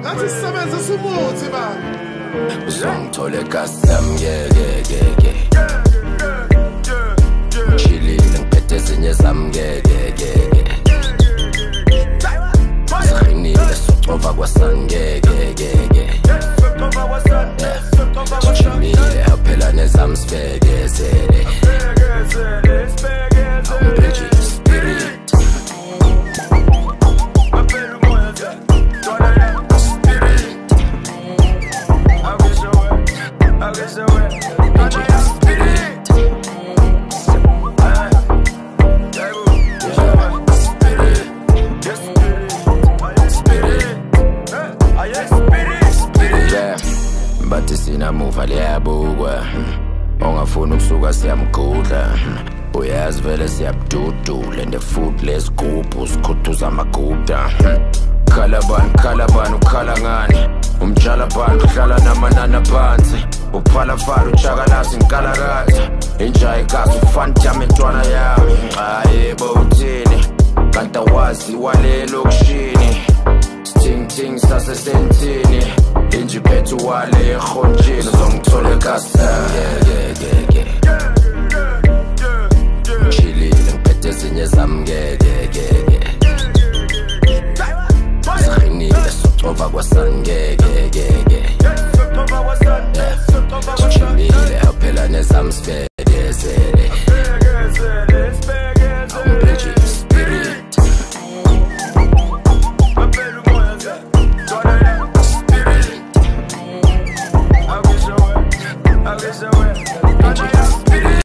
Ngathi sisebenzisa umuthi baba. Uzongithola egasam yeah yeah yeah yeah Chilling ngiphethe ezinye zami yeah yeah yeah yeah Siqinile socova kwasan yeah yeah yeah yeah bathi sinamuva liyabukwa hmm. ongafuni ukusuka siyamgudla. Hmm. Uyazi vele siyabududula and futhi lesigubhu sikhuthuza amaguda hmm. khala bani khala bani ukhala ngani? Umtshala bani uhlala namanani phansi uphalafala utshakalasi ngikalakatha inja igazi ufantama intwana yami. Hayi bo uthini kanti awazi walelokishini Ting ting sasesentini. Inji phethu wale erhontshini Uzongithola Zoe.